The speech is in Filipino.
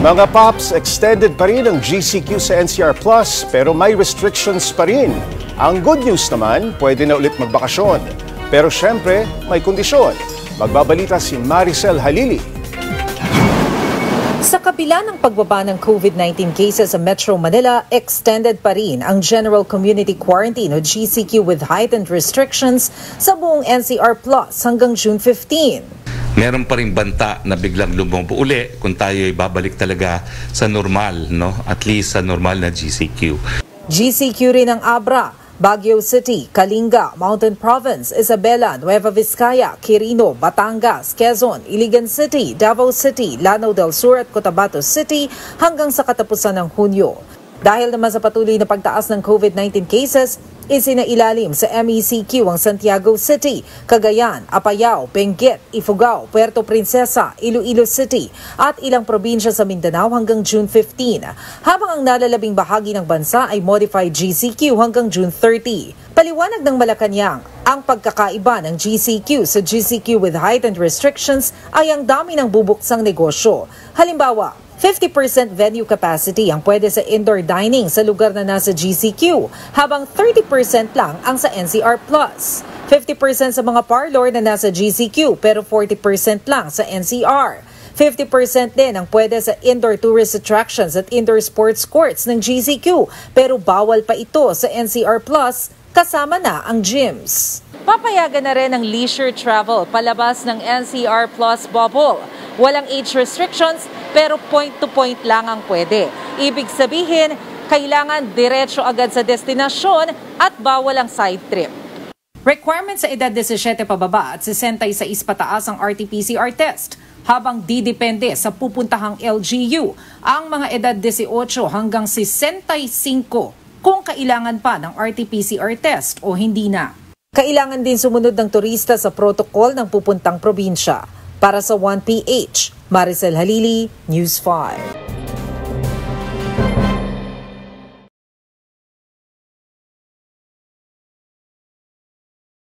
Mga Pops, extended pa rin ang GCQ sa NCR Plus pero may restrictions pa rin. Ang good news naman, pwede na ulit magbakasyon. Pero syempre, may kondisyon. Magbabalita si Maricel Halili. Sa kabila ng pagbaba ng COVID-19 cases sa Metro Manila, extended pa rin ang General Community Quarantine o GCQ with heightened restrictions sa buong NCR Plus hanggang June 15 meron pa rin banta na biglang lumambo uli kung tayo ay babalik talaga sa normal, no? At least sa normal na GCQ. GCQ rin ang Abra, Baguio City, Kalinga, Mountain Province, Isabela, Nueva Vizcaya, Quirino, Batangas, Quezon, Iligan City, Davao City, Lanao del Sur at Cotabato City hanggang sa katapusan ng Hunyo. Dahil naman sa patuloy na pagtaas ng COVID-19 cases, isinailalim sa MECQ ang Santiago City, Cagayan, Apayao, Benguet, Ifugao, Puerto Princesa, Iloilo City at ilang probinsya sa Mindanao hanggang June 15, habang ang nalalabing bahagi ng bansa ay modified GCQ hanggang June 30. Paliwanag ng Malacanang, ang pagkakaiba ng GCQ sa GCQ with heightened restrictions ay ang dami ng bubuksang negosyo. Halimbawa, 50% venue capacity ang pwede sa indoor dining sa lugar na nasa GCQ, habang 30% lang ang sa NCR+. 50% sa mga parlor na nasa GCQ pero 40% lang sa NCR. 50% din ang pwede sa indoor tourist attractions at indoor sports courts ng GCQ pero bawal pa ito sa NCR Plus kasama na ang gyms. Papayagan na rin ang leisure travel palabas ng NCR Plus bubble. Walang age restrictions pero point-to-point lang ang pwede. Ibig sabihin, kailangan diretso agad sa destinasyon at bawal ang side trip. Requirement sa edad 17 pababa at 66 pataas ang RT-PCR test habang didepende sa pupuntahang LGU ang mga edad 18 hanggang 65 kung kailangan pa ng RT-PCR test o hindi na. Kailangan din sumunod ng turista sa protocol ng pupuntang probinsya. Para sa 1PH, Maricel Halili, News 5.